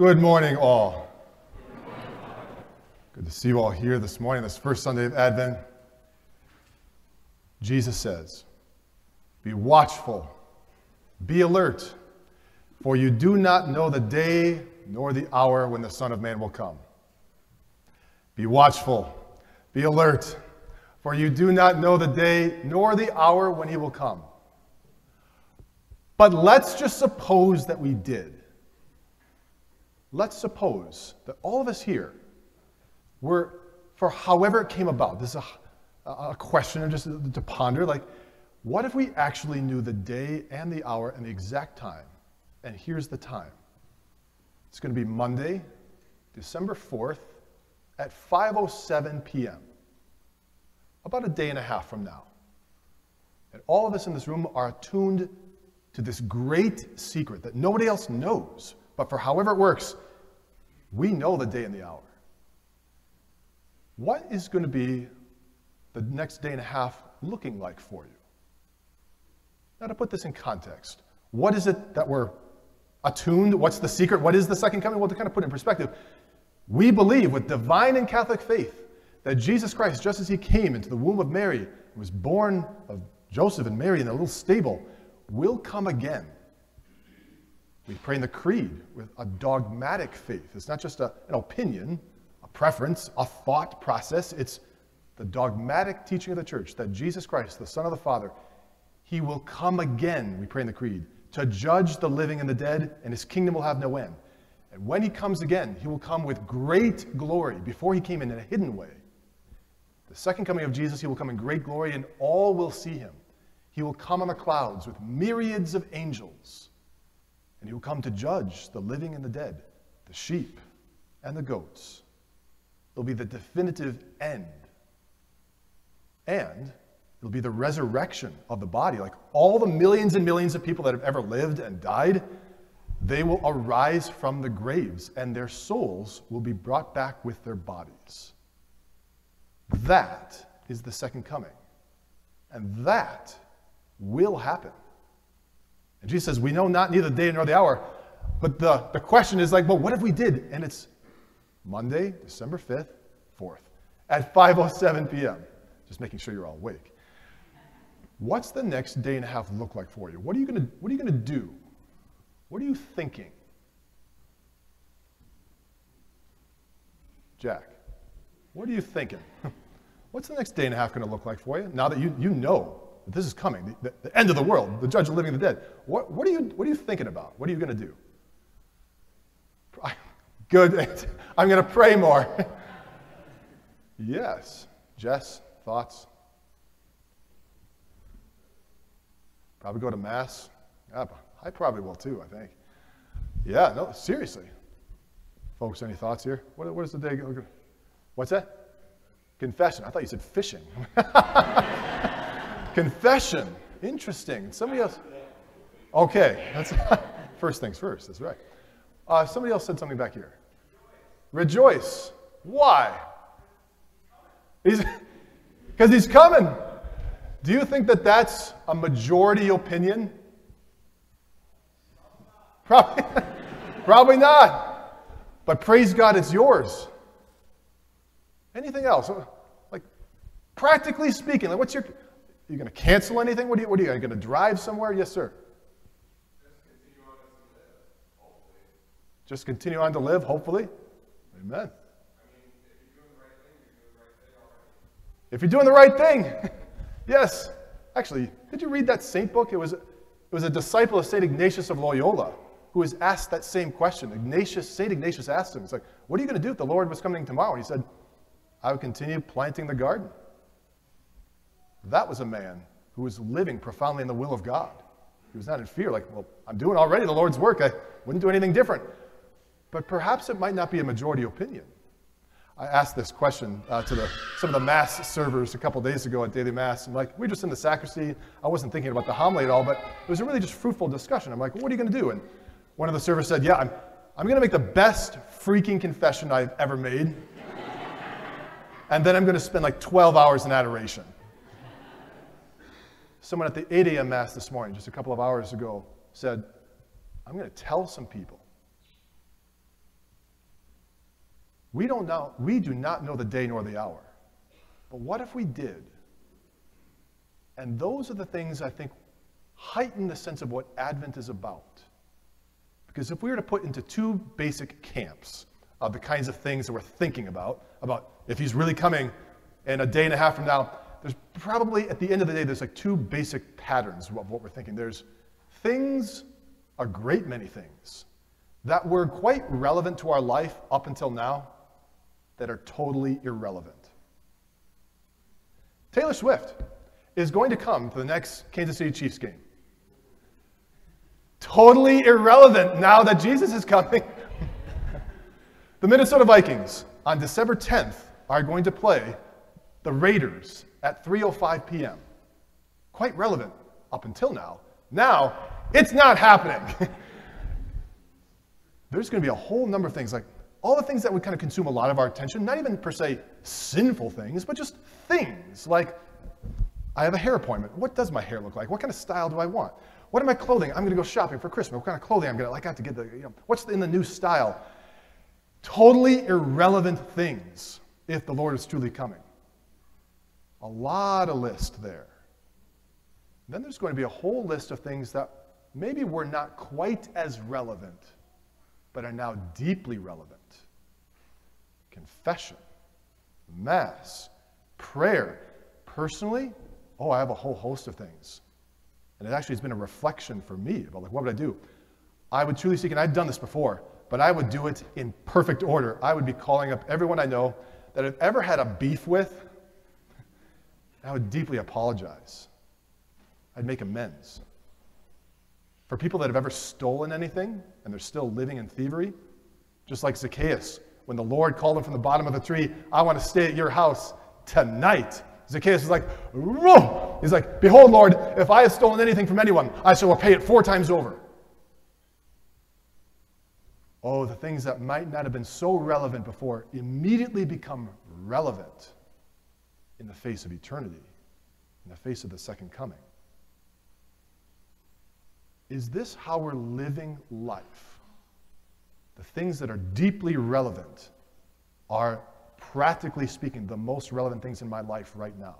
Good morning, all. Good to see you all here this morning, this first Sunday of Advent. Jesus says, Be watchful, be alert, for you do not know the day nor the hour when the Son of Man will come. Be watchful, be alert, for you do not know the day nor the hour when he will come. But let's just suppose that we did. Let's suppose that all of us here were, for however it came about, this is a, a question just to ponder, like, what if we actually knew the day and the hour and the exact time? And here's the time. It's going to be Monday, December 4th at 5:07 p.m. About a day and a half from now. And all of us in this room are attuned to this great secret that nobody else knows, but for however it works, we know the day and the hour. What is going to be the next day and a half looking like for you? Now, to put this in context, what is it that we're attuned? What's the secret? What is the second coming? Well, to kind of put it in perspective, we believe with divine and Catholic faith that Jesus Christ, just as he came into the womb of Mary, and was born of Joseph and Mary in a little stable, will come again. We pray in the creed with a dogmatic faith. It's not just a, an opinion, a preference, a thought process. It's the dogmatic teaching of the church that Jesus Christ, the Son of the Father, he will come again, we pray in the creed, to judge the living and the dead, and his kingdom will have no end. And when he comes again, he will come with great glory. Before he came in, in a hidden way. The second coming of Jesus, he will come in great glory, and all will see him. He will come on the clouds with myriads of angels, and he will come to judge the living and the dead, the sheep and the goats. It'll be the definitive end. And it'll be the resurrection of the body. Like all the millions and millions of people that have ever lived and died, they will arise from the graves, and their souls will be brought back with their bodies. That is the second coming. And that will happen. And Jesus says, We know not neither the day nor the hour. But the, the question is like, well, what if we did? And it's Monday, December 5th, 4th, at 5.07 p.m. Just making sure you're all awake. What's the next day and a half look like for you? What are you gonna, what are you gonna do? What are you thinking? Jack, what are you thinking? What's the next day and a half going to look like for you now that you, you know this is coming, the, the, end of the world, the judge of living and the dead? What, what, are you, what are you thinking about? What are you going to do? Good. I'm going to pray more. yes. Jess, thoughts? Probably go to Mass. Yeah, I probably will too, I think. Yeah, no, seriously. Folks, any thoughts here? What, what is the day? What's that? Confession. I thought you said fishing. Confession. Interesting. Somebody else. Okay, that's first things first. That's right. Uh, somebody else said something back here. Rejoice. Why? He's because he's coming. Do you think that that's a majority opinion? Probably, probably not. But praise God, it's yours. Anything else? Like, practically speaking, like what's your, you going to cancel anything? What are you, what are you, are you going to drive somewhere? Yes, sir. Just continue on to live, hopefully. Amen. If you're doing the right thing, yes. Actually, did you read that saint book? It was, it was a disciple of St. Ignatius of Loyola who was asked that same question. Ignatius, St. Ignatius asked him, He's like, What are you going to do if the Lord was coming tomorrow? And He said, I would continue planting the garden. That was a man who was living profoundly in the will of God. He was not in fear, like, well, I'm doing already the Lord's work. I wouldn't do anything different. But perhaps it might not be a majority opinion. I asked this question uh, to the, some of the Mass servers a couple days ago at Daily Mass. I'm like, we are just in the sacristy. I wasn't thinking about the homily at all, but it was a really just fruitful discussion. I'm like, well, what are you going to do? And one of the servers said, yeah, I'm, I'm going to make the best freaking confession I've ever made and then I'm going to spend like 12 hours in adoration. Someone at the 8 a.m. Mass this morning, just a couple of hours ago, said, I'm going to tell some people We don't know, we do not know the day nor the hour. But what if we did? And those are the things I think heighten the sense of what Advent is about. Because if we were to put into two basic camps of the kinds of things that we're thinking about, about if he's really coming in a day and a half from now, there's probably, at the end of the day, there's like two basic patterns of what we're thinking. There's things, a great many things, that were quite relevant to our life up until now that are totally irrelevant. Taylor Swift is going to come to the next Kansas City Chiefs game. Totally irrelevant now that Jesus is coming. the Minnesota Vikings on December 10th are going to play the Raiders at 3:05 p.m. Quite relevant up until now. Now, it's not happening. There's going to be a whole number of things like all the things that would kind of consume a lot of our attention, not even per se sinful things, but just things like I have a hair appointment. What does my hair look like? What kind of style do I want? What am I clothing? I'm going to go shopping for Christmas. What kind of clothing I'm going to like? I have to get the, you know, what's in the new style? Totally irrelevant things if the Lord is truly coming. A lot of list there. Then there's going to be a whole list of things that maybe were not quite as relevant, but are now deeply relevant. Confession, Mass, prayer. Personally, oh, I have a whole host of things. And it actually has been a reflection for me about like, what would I do? I would truly seek, and I've done this before, but I would do it in perfect order. I would be calling up everyone I know that I've ever had a beef with. I would deeply apologize. I'd make amends. For people that have ever stolen anything and they're still living in thievery, just like Zacchaeus, when the Lord called him from the bottom of the tree, I want to stay at your house tonight. Zacchaeus is like, Whoa! he's like, Behold, Lord, if I have stolen anything from anyone, I shall repay it four times over. Oh, the things that might not have been so relevant before immediately become relevant in the face of eternity, in the face of the second coming. Is this how we're living life? The things that are deeply relevant are practically speaking, the most relevant things in my life right now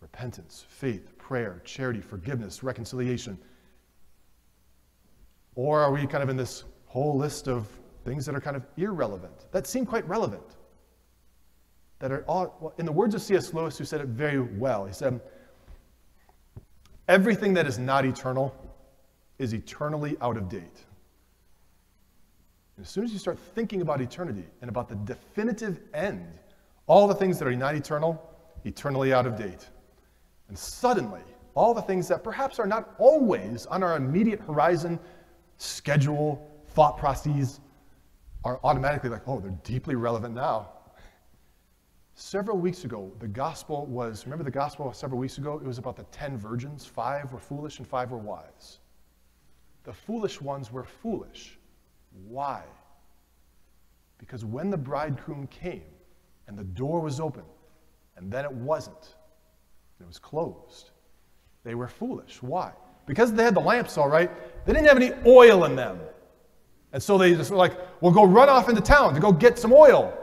repentance, faith, prayer, charity, forgiveness, reconciliation? Or are we kind of in this whole list of things that are kind of irrelevant, that seem quite relevant? That are all, in the words of C.S. Lewis, who said it very well, he said, Everything that is not eternal is eternally out of date. And As soon as you start thinking about eternity and about the definitive end, all the things that are not eternal, eternally out of date. And suddenly, all the things that perhaps are not always on our immediate horizon, schedule, thought processes, are automatically like, oh, they're deeply relevant now. Several weeks ago, the gospel was, remember the gospel several weeks ago? It was about the 10 virgins. Five were foolish and five were wise. The foolish ones were foolish why? Because when the bridegroom came and the door was open, and then it wasn't, it was closed, they were foolish. Why? Because they had the lamps all right, they didn't have any oil in them. And so they just were like, well, go run off into town to go get some oil.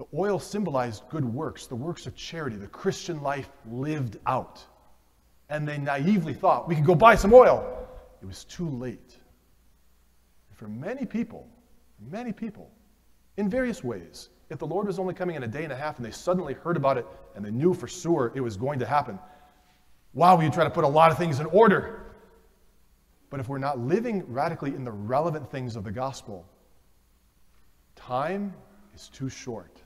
The oil symbolized good works, the works of charity, the Christian life lived out. And they naively thought, we could go buy some oil. It was too late for many people, many people, in various ways, if the Lord was only coming in a day and a half and they suddenly heard about it and they knew for sure it was going to happen, wow, you try to put a lot of things in order. But if we're not living radically in the relevant things of the gospel, time is too short.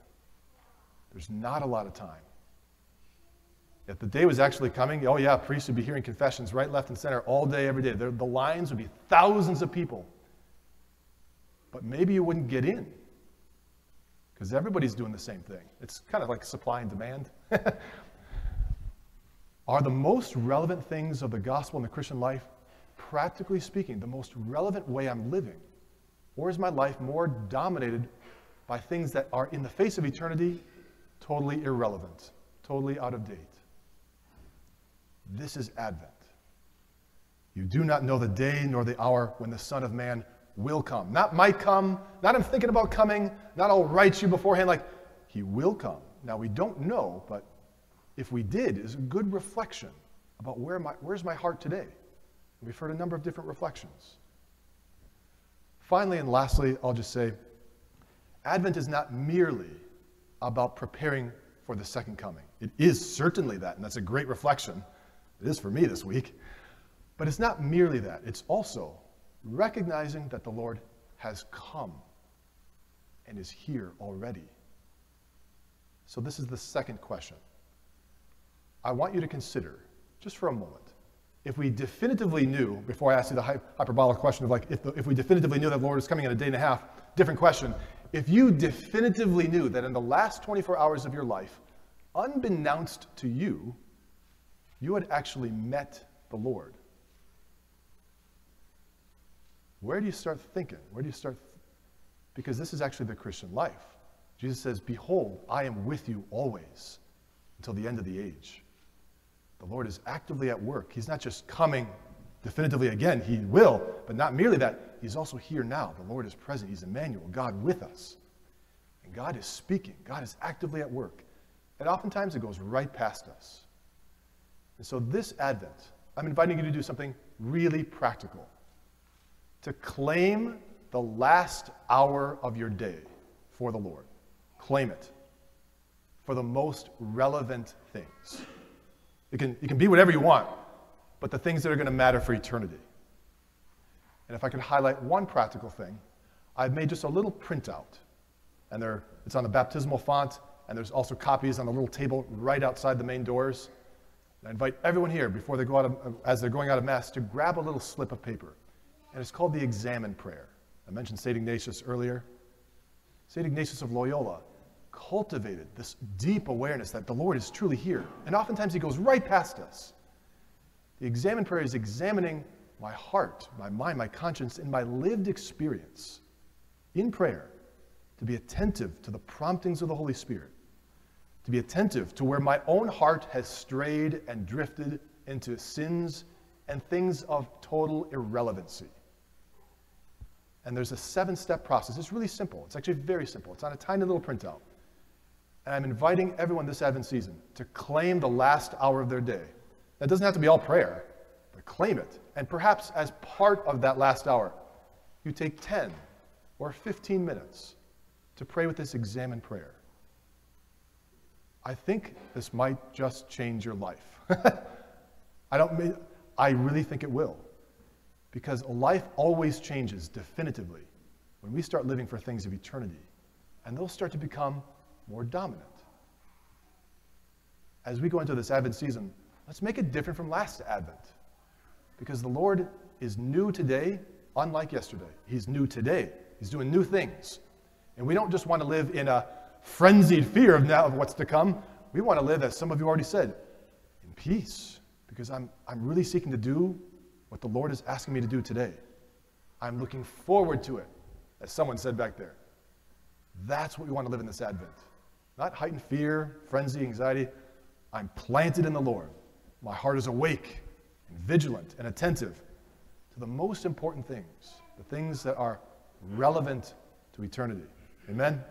There's not a lot of time. If the day was actually coming, oh yeah, priests would be hearing confessions right, left, and center all day, every day. The lines would be thousands of people but maybe you wouldn't get in because everybody's doing the same thing. It's kind of like supply and demand. Are the most relevant things of the gospel in the Christian life, practically speaking, the most relevant way I'm living? Or is my life more dominated by things that are, in the face of eternity, totally irrelevant, totally out of date? This is Advent. You do not know the day nor the hour when the Son of Man will come. Not might come, not I'm thinking about coming, not I'll write you beforehand. Like, he will come. Now, we don't know, but if we did, is a good reflection about where my, where's my heart today. We've heard a number of different reflections. Finally and lastly, I'll just say Advent is not merely about preparing for the second coming. It is certainly that, and that's a great reflection. It is for me this week. But it's not merely that, it's also recognizing that the Lord has come and is here already. So, this is the second question. I want you to consider, just for a moment, if we definitively knew, before I ask you the hyperbolic question of like, if, the, if we definitively knew that the Lord is coming in a day and a half, different question. If you definitively knew that in the last 24 hours of your life, unbeknownst to you, you had actually met the Lord, where do you start thinking? Where do you start? Th- because this is actually the Christian life. Jesus says, Behold, I am with you always until the end of the age. The Lord is actively at work. He's not just coming definitively again, He will, but not merely that, He's also here now. The Lord is present. He's Emmanuel, God with us. And God is speaking, God is actively at work. And oftentimes it goes right past us. And so this Advent, I'm inviting you to do something really practical to claim the last hour of your day for the Lord. Claim it for the most relevant things. It can, it can be whatever you want, but the things that are going to matter for eternity. And if I could highlight one practical thing, I've made just a little printout. And there, it's on the baptismal font, and there's also copies on the little table right outside the main doors. And I invite everyone here, before they go out of, uh, as they're going out of Mass, to grab a little slip of paper. And it's called the Examen Prayer. I mentioned St. Ignatius earlier. St. Ignatius of Loyola cultivated this deep awareness that the Lord is truly here. And oftentimes he goes right past us. The examen prayer is examining my heart, my mind, my conscience, and my lived experience in prayer to be attentive to the promptings of the Holy Spirit, to be attentive to where my own heart has strayed and drifted into sins and things of total irrelevancy. And there's a seven step process. It's really simple. It's actually very simple. It's on a tiny little printout. And I'm inviting everyone this Advent season to claim the last hour of their day. That doesn't have to be all prayer, but claim it. And perhaps as part of that last hour, you take 10 or 15 minutes to pray with this examen prayer. I think this might just change your life. I don't I really think it will. Because life always changes definitively when we start living for things of eternity. And those start to become more dominant. As we go into this Advent season, let's make it different from last Advent. Because the Lord is new today, unlike yesterday. He's new today. He's doing new things. And we don't just want to live in a frenzied fear of now of what's to come. We want to live, as some of you already said, in peace. Because I'm, I'm really seeking to do what the Lord is asking me to do today. I'm looking forward to it, as someone said back there. That's what we want to live in this Advent. Not heightened fear, frenzy, anxiety. I'm planted in the Lord. My heart is awake and vigilant and attentive to the most important things, the things that are relevant to eternity. Amen?